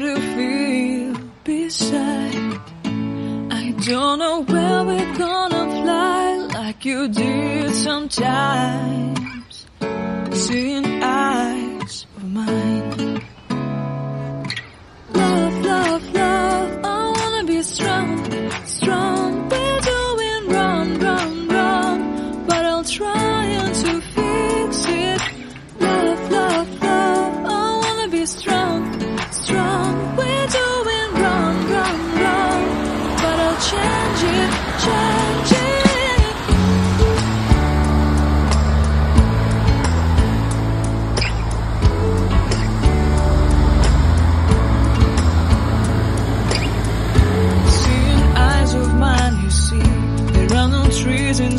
to feel beside. I don't know where we're gonna fly like you did sometimes. Seeing